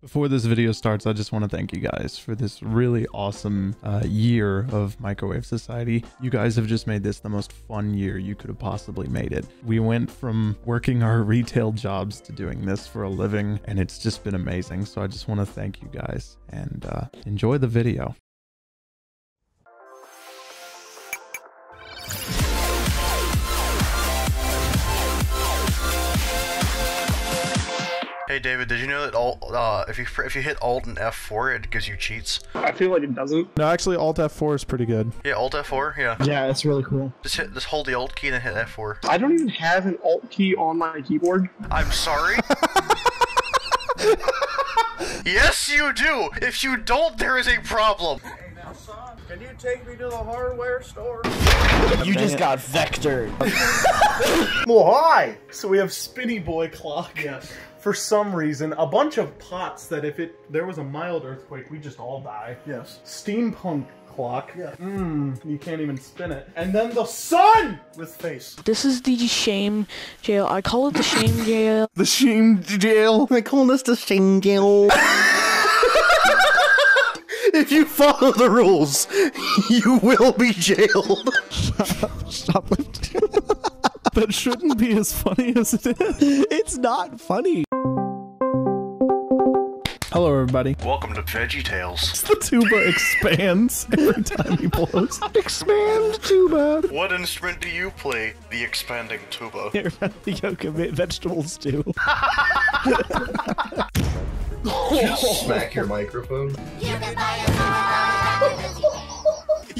Before this video starts, I just want to thank you guys for this really awesome uh, year of Microwave Society. You guys have just made this the most fun year you could have possibly made it. We went from working our retail jobs to doing this for a living, and it's just been amazing. So I just want to thank you guys and uh, enjoy the video. Hey David, did you know that alt, uh, if you if you hit Alt and F4, it gives you cheats? I feel like it doesn't. No, actually, Alt F4 is pretty good. Yeah, Alt F4. Yeah, Yeah, it's really cool. just hit just hold the Alt key and then hit F4. I don't even have an Alt key on my keyboard. I'm sorry. yes, you do. If you don't, there is a problem. Can you take me to the hardware store? You just got vectored. Well, hi! So we have Spinny Boy Clock. Yes. For some reason, a bunch of pots that if it there was a mild earthquake, we just all die. Yes. Steampunk clock. Yeah. Mmm, you can't even spin it. And then the sun with face. This is the shame jail. I call it the shame jail. The shame jail. I call this the shame jail. if you follow the rules, you will be jailed. Stop it. That shouldn't be as funny as it is. It's not funny. Hello, everybody. Welcome to Veggie Tales. The tuba expands every time he blows. Expand tuba. What instrument do you play? The expanding tuba. the yolk of it, vegetable stew. Smack your microphone. You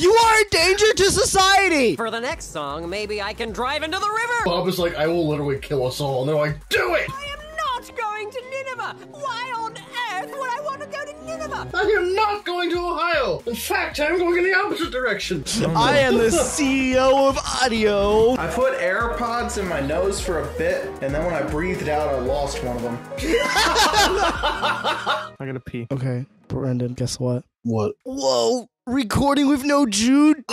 are a danger to society. For the next song, maybe I can drive into the river! Bob is like, I will literally kill us all. And they're like, do it! I am not going to Nineveh! Why on earth would I want to go to Nineveh? I am not going to Ohio. In fact, I'm going in the opposite direction. I am the CEO of audio. I put AirPods in my nose for a bit, and then when I breathed out, I lost one of them. I gotta pee. Okay, Brendan, guess what? What? Whoa, recording with no Jude?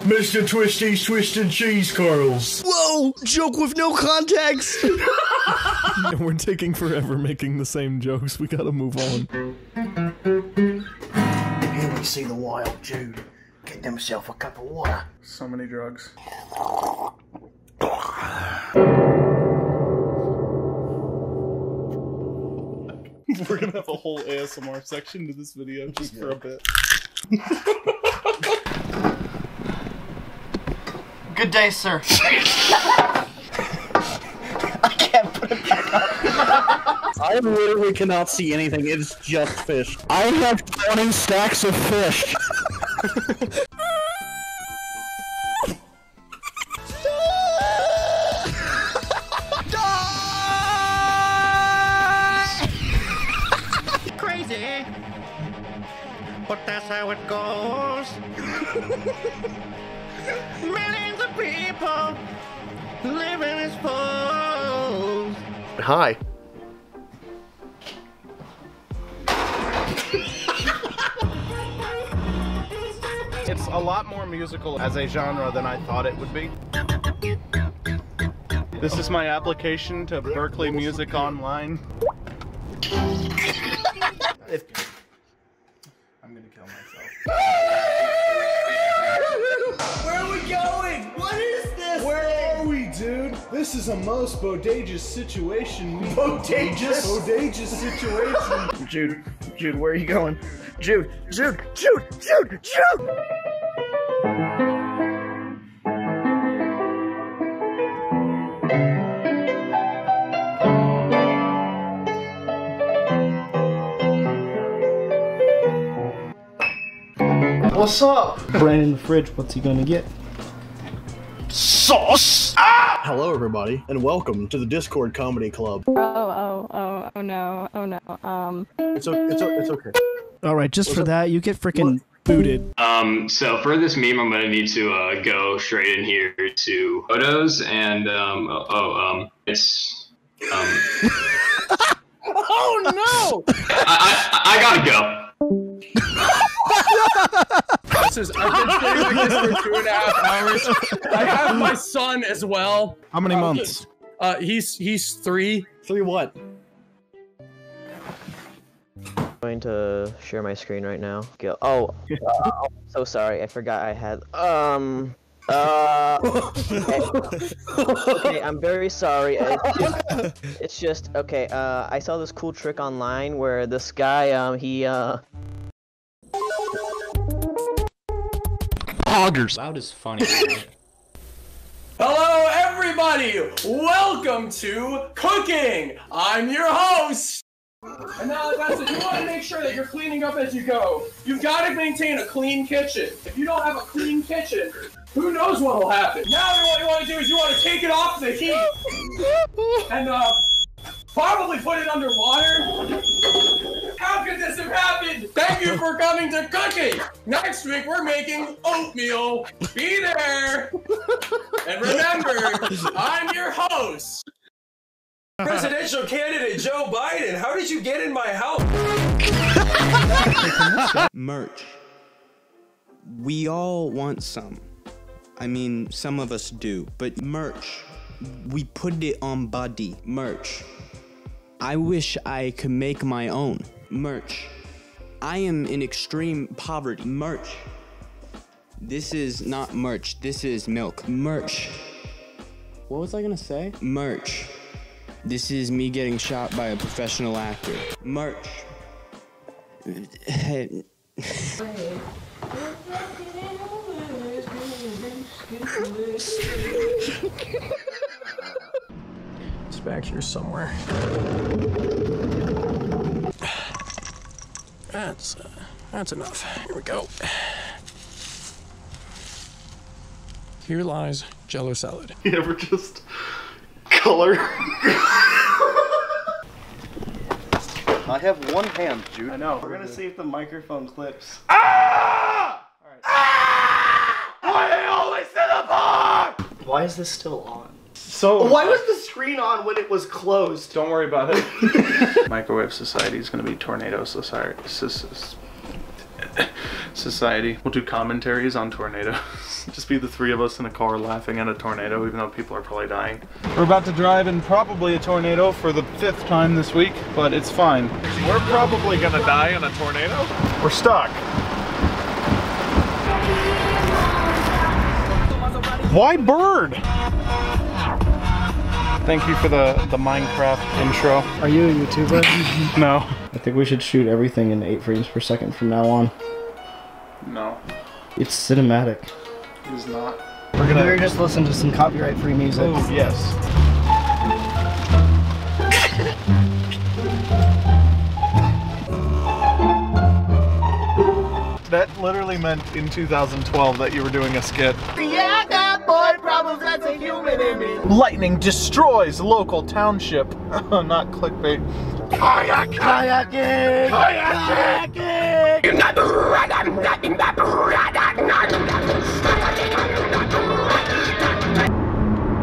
Mr. Twisty's Twisted Cheese Curls. Whoa, joke with no context. And we're taking forever making the same jokes. We gotta move on. Here we see the wild Jude. Get himself a cup of water. So many drugs. We're gonna have a whole ASMR section to this video just for a bit. Good day, sir. I can't put it back up. I literally cannot see anything. It's just fish. I have 20 stacks of fish. how it goes. Millions of people living as fools. Hi. It's a lot more musical as a genre than I thought it would be. This is my application to Berklee Music Online. This is a most bodacious situation. Bodacious? Bodacious situation. Jude, Jude, where are you going? Jude, Jude, Jude, Jude, Jude! What's up? Brandon in the fridge, what's he gonna get? Sauce! Ah! Hello, everybody, and welcome to the Discord Comedy Club. Oh, oh, oh, oh no, oh no. Um, It's, o- it's, o- it's okay. All right, just for that, you get freaking booted. Um, so for this meme, I'm gonna need to uh, go straight in here to photos, and um, oh, oh, um, it's um, Oh no! I, I, I gotta go. This is, I've been sitting like this for two and a half hours. I have my son as well. How many months? Uh, he's he's three. Three what? going to share my screen right now. Go. Oh, uh, so sorry. I forgot I had. Um. Uh. Okay. okay, I'm very sorry. It's just, it's just okay. Uh, I saw this cool trick online where this guy, um, he uh. Hoggers. Loud is funny. right? Hello, everybody! Welcome to Cooking! I'm your host! And now, that's it. You want to make sure that you're cleaning up as you go. You've got to maintain a clean kitchen. If you don't have a clean kitchen, who knows what will happen? Now, what you want to do is you want to take it off the heat and uh, probably put it underwater. How could this have happened? Thank you for coming to Cooking! Next week, we're making oatmeal. Be there! And remember, I'm your host. Presidential candidate Joe Biden, how did you get in my house? Merch. We all want some. I mean, some of us do, but merch. We put it on body. Merch. I wish I could make my own. Merch. I am in extreme poverty. Merch. This is not merch. This is milk. Merch. What was I gonna say? Merch. This is me getting shot by a professional actor. Merch. It's back here somewhere. That's uh, that's enough. Here we go. Here lies Jello salad. You ever just color? I have one hand, dude. I know. We're gonna see if the microphone clips. Ah! Ah! Why always to the bar? Why is this still on? So Why was the screen on when it was closed? Don't worry about it. Microwave Society is going to be Tornado Society. Society. We'll do commentaries on tornadoes. Just be the three of us in a car laughing at a tornado, even though people are probably dying. We're about to drive in probably a tornado for the fifth time this week, but it's fine. We're probably going to die in a tornado. We're stuck. Why bird? Thank you for the, the Minecraft intro. Are you a YouTuber? No. I think we should shoot everything in 8 frames per second from now on. No. It's cinematic. It is not. We're gonna We're just listen to some copyright-free music. Oh, yes. That literally meant in 2012 that you were doing a skit. Yeah, Lightning destroys local township. Not clickbait. Kayaking! Kayaking!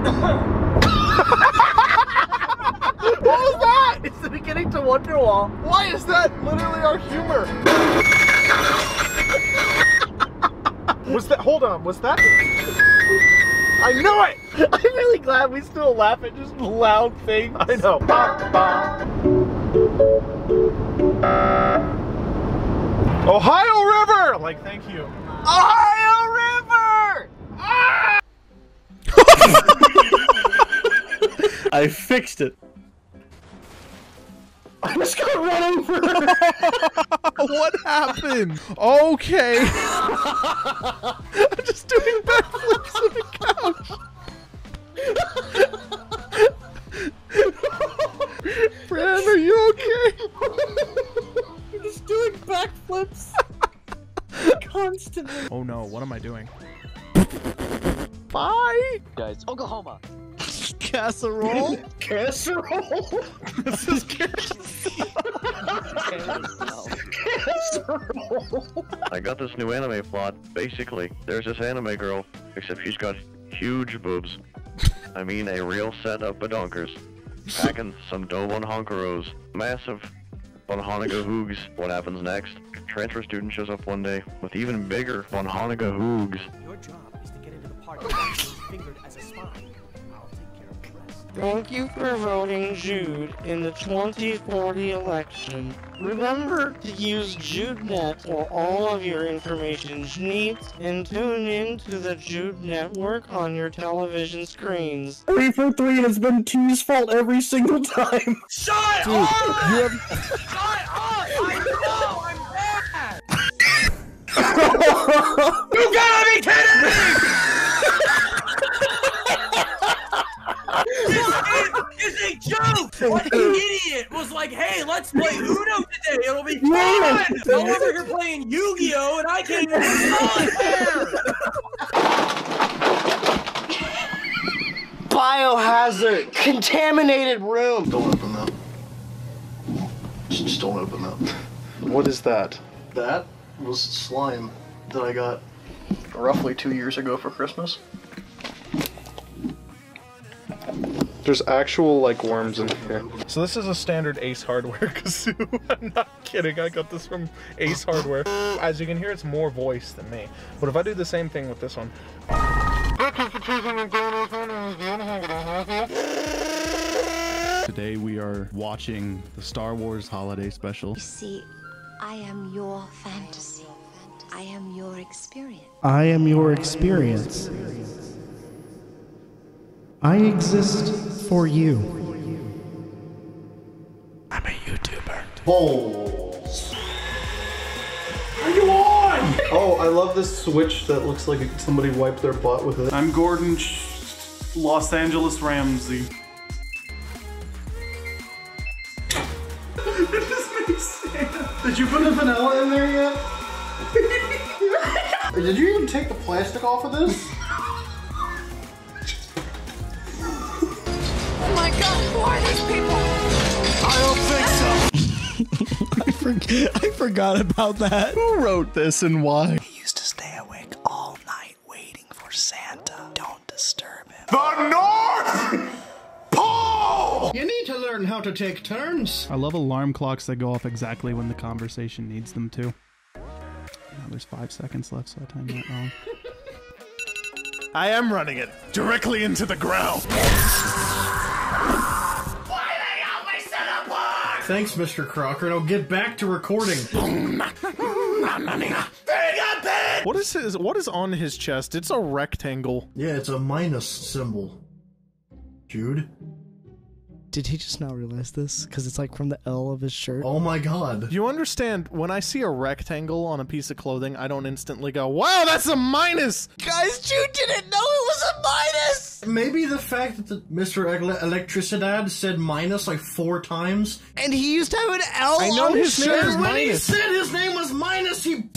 What was that? It's the beginning to Wonderwall. Why is that literally our humor? was that? Hold on. Was that? I knew it. I'm really glad we still laugh at just loud things. I know. Ohio River. Like, thank you. Ohio River. Ah! I fixed it. I just got run over. what happened? Okay. I'm just doing backflips on the couch. Fran, are you okay? You're just doing backflips constantly. Oh no, what am I doing? Bye. Guys, Oklahoma. Casserole. Casserole. this is casserole. I got this new anime plot. Basically, there's this anime girl, except she's got huge boobs. I mean, a real set of badonkers. Packing some Dobon honkeros. Massive Bonhanaga Hoogs. What happens next? Transfer student shows up one day with even bigger Bonhanaga Hoogs. Your job is to get into the party fingered as Thank you for voting Jude in the 2040 election. Remember to use JudeNet for all of your information needs and tune in to the Jude Network on your television screens. Three for three has been T's fault every single time. Shut Dude, up! you have Shut up! I know I'm mad! You gotta be kidding me! This is a joke! What an idiot was like, hey, let's play Uno today, it'll be fun! Yes. No wonder you're playing Yu-Gi-Oh! and I can't even solitaire! Biohazard! Contaminated room! Don't open that. Just, just don't open that. What is that? That was slime that I got roughly two years ago for Christmas. There's actual like worms in here. So this is a standard Ace Hardware kazoo. I'm not kidding. I got this from Ace Hardware. As you can hear, it's more voice than me. But if I do the same thing with this one, Today we are watching the Star Wars Holiday Special. You see, I am your fantasy. I am your experience. I am your experience. I exist for you. I'm a YouTuber. Balls. Are you on? Oh, I love this switch that looks like somebody wiped their butt with it. I'm Gordon Sh- Los Angeles Ramsay. Did you put the vanilla in there yet? Did you even take the plastic off of this? God, who are these people? I don't think so. I, for- I forgot about that. Who wrote this and why? He used to stay awake all night waiting for Santa. Don't disturb him. The North Pole! You need to learn how to take turns. I love alarm clocks that go off exactly when the conversation needs them to. Now there's five seconds left, so I timed that wrong. I am running it directly into the ground. Thanks, Mr. Crocker. Now get back to recording. What is his? What is on his chest? It's a rectangle. Yeah, it's a minus symbol. Jude? Did he just not realize this? Because it's like from the L of his shirt. Oh my god. You understand? When I see a rectangle on a piece of clothing, I don't instantly go, "Wow, that's a minus." Guys, Jude didn't know it was a minus! Maybe the fact that the Mr. Ele- Electricidad said minus like four times. And he used to have an L I know on his his shirt shirt. is And when he said his name was minus, he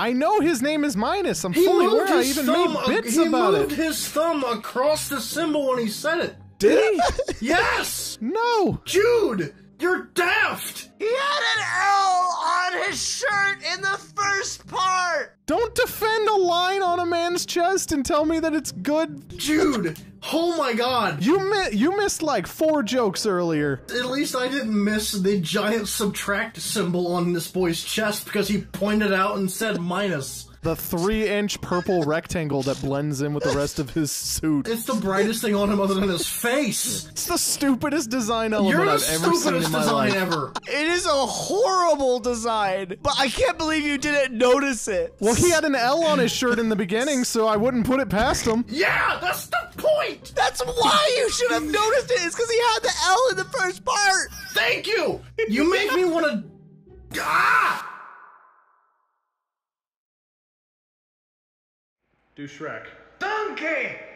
I know his name is minus. I'm he fully aware. I his even thumb. made bits he about moved his thumb across the symbol when he said it. Did he? Yes, no. Jude, you're daft. He had an L on his shirt in the first part! Don't defend a line on a man's chest and tell me that it's good. Jude, oh my god. You mi- you missed like four jokes earlier. At least I didn't miss the giant subtract symbol on this boy's chest because he pointed out and said minus. The three-inch purple rectangle that blends in with the rest of his suit. It's the brightest thing on him other than his face. It's the stupidest design element You're the I've ever seen stupidest in my design life. ever. It is a horrible design, but I can't believe you didn't notice it. Well, he had an L on his shirt in the beginning, so I wouldn't put it past him. Yeah, that's the point. That's why you should have noticed it. It's because he had the L in the first part. Thank you. You make me want to. Ah! Do Shrek. Donkey!